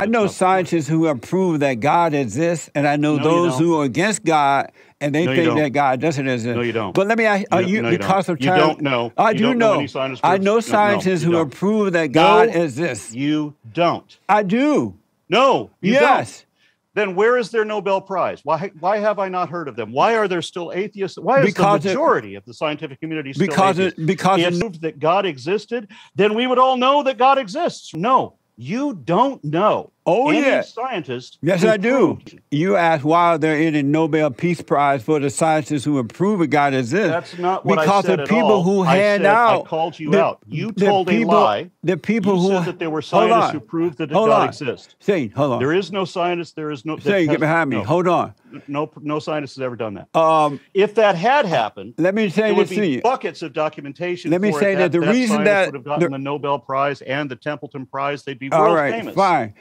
I know scientists who have proved that God exists, and I know No, those who are against God and they No, think that God doesn't exist. No, you don't. But let me ask You you, no, you because of You time. don't know. I You do don't know know. I know no, no, scientists who have proved that God exists. You don't. I do. No, you yes. don't. Then where is their Nobel Prize? Why why have I not heard of them? Why are there still atheists? Why is Because the it- majority of the scientific community still Because atheist? it, because if it, proved that God existed, then we would all know that God exists. No, you don't know. Oh, Any yeah. scientist. Yes, I do. You asked why are there any Nobel Peace Prize for the scientists who have proven God exists? That's not what because I said the at people all. who I hand said- out I called you the- out. You the told people- a lie. The people you who said that there were scientists who proved that Hold God on. exists. Say, hold on. There is no scientist. There is no. that Say, get behind me. no. Hold on. no no scientist has ever done that. Um, If that had happened, let me say there would this to you. buckets of documentation. Let me for it. say that the reason that would have gotten the- the Nobel Prize and the Templeton Prize, they'd be All world right, famous. fine.